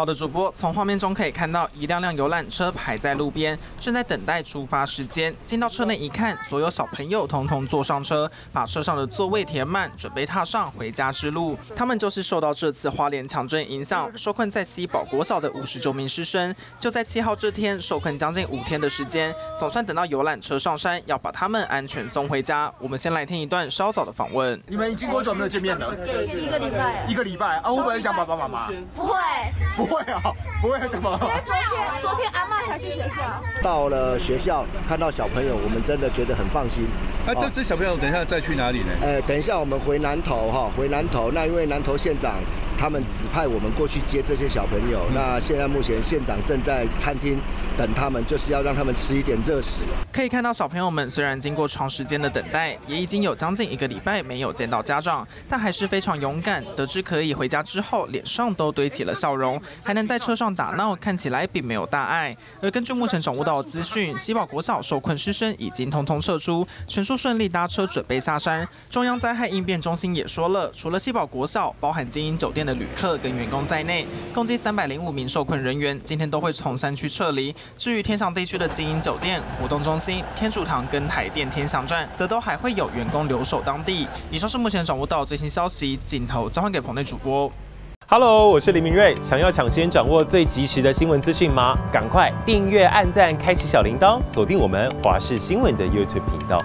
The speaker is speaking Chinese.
好的主播，从画面中可以看到一辆辆游览车排在路边，正在等待出发时间。进到车内一看，所有小朋友统统坐上车，把车上的座位填满，准备踏上回家之路。他们就是受到这次花莲强震影响，受困在西宝国小的五十九名师生。就在七号这天，受困将近五天的时间，总算等到游览车上山，要把他们安全送回家。我们先来听一段稍早的访问。你们已经多久没有见面了？一个礼拜。一个礼拜啊，我本来想爸爸妈妈？不会。不会啊，不会想爸爸。因为昨天昨天阿妈才去学校。到了学校看到小朋友，我们真的觉得很放心。那这这小朋友等一下再去哪里呢？呃，等一下我们回南投哈，回南投。那因为南投县长他们指派我们过去接这些小朋友。那现在目前县长正在餐厅等他们，就是要让他们吃一点热食。可以看到小朋友们虽然经过长时间的等待，也已经有将近一个礼拜没有见到家长，但还是非常勇敢。得知可以回家之后，脸上都堆起了笑容，还能在车上打闹，看起来并没有大碍。而根据目前掌握到的资讯，西宝国小受困师生已经通通撤出，全数顺利搭车准备下山。中央灾害应变中心也说了，除了西宝国小，包含精英酒店店的旅客跟员工在内，共计三百零五名受困人员今天都会从山区撤离。至于天祥地区的经营酒店、活动中心、天主堂跟台电天祥站，则都还会有员工留守当地。以上是目前掌握到最新消息，镜头交换给棚内主播。Hello，我是林明瑞。想要抢先掌握最及时的新闻资讯吗？赶快订阅、按赞、开启小铃铛，锁定我们华视新闻的 YouTube 频道。